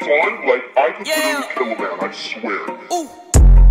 it's on, like, I could yeah. literally kill a man, I swear. Ooh.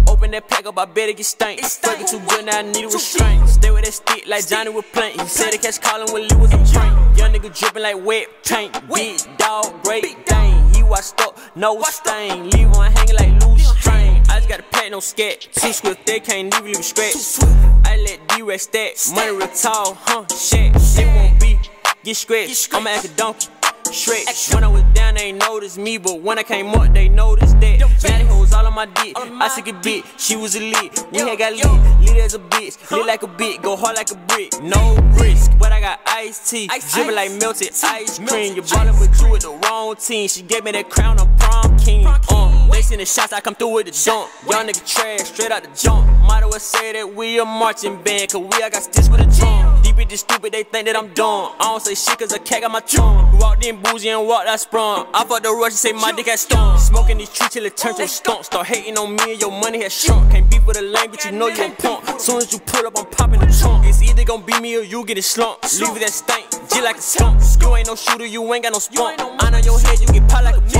Open that pack up, I better get stank. Fucking too good, now I need a restraint. Stay with that stick like Johnny with plenty. He said the catch calling when Lee was a prank. Young nigga dripping like wet paint. Big dog, great dane. He washed up, no stain. Leave on hanging like loose string. I just got a pack, no scat. Too swift, they can't even leave, leave scratch. I let D-Rex stack. Money real tall, huh? Shit, it won't be. Get scratched, I'ma act a donkey. Shrek. When I was down, they ain't noticed me, but when I came up, they noticed that. Daddy hoes all on my dick. I took a bit, she was a lit. We had got lit, lit as a bitch, lit like a bit, go hard like a brick. No risk, but I got iced tea, dripping like melted ice cream. You're ballin' with you with the wrong team. She gave me that crown of prom king. Uh, they send the shots, I come through with the jump. Young nigga trash, straight out the jump. Might as well say that we a marching band, cause we I got stitched with a drum. Deep it, stupid, they think that I'm dumb. I don't say shit cause a cat got my tongue. Walked in boozy and walked out sprung. I fucked the rush and say my dick had stung. Smoking these trees till it turns to a stump. Start hating on me and your money has shrunk. Can't beef with a lame, but you know you a pump. Soon as you pull up, I'm popping the trunk. It's either gonna be me or you get it slumped. Leave it that stank, G like a skunk. You ain't no shooter, you ain't got no spunk. I know your head, you get popped like a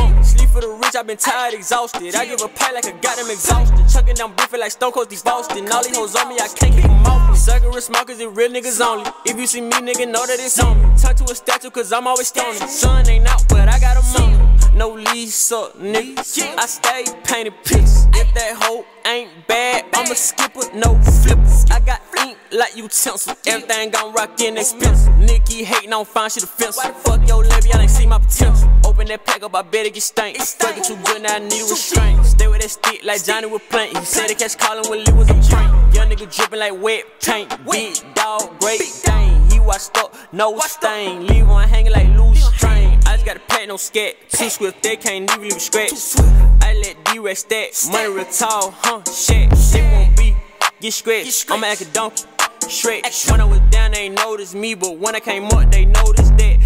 bump. Sleep for the rich, i been tired, exhausted. I give a pay like a goddamn exhausted. Chucking down beefing like Stone Cold Steve Austin. All these hoes on me, I can't keep them off me. Sucker smokers, it real niggas only. If you see me, nigga, know that it's on me. Turn to a statue, cause I'm always stoned. Sun ain't out, but I got a moon. No lease up, nigga. I stay painted pics. If that hoe ain't bad, I'ma skip it, no flippers. I got ink like utensil. Everything gon' rock in expensive. Nikki hating on fine shit offensive. Fuck your levy, I ain't see my potential. Open that pack up, I better get stank. Fucking too good, now I need a restraint. Stay with that stick like Johnny with plenty. He said the catch calling when Lee was a prank. Young nigga dripping like wet paint. Big dog, great thing. He washed up, no stain. Leave one hanging like loose string. I just got a pack, no scat. Too swift, they can't even leave scratch. I let D-Rex stack. Money real tall, huh? Shit, shit won't be. Get scratched, I'ma act a donkey. Shrek. When I was down, they noticed me, but when I came up, they noticed that.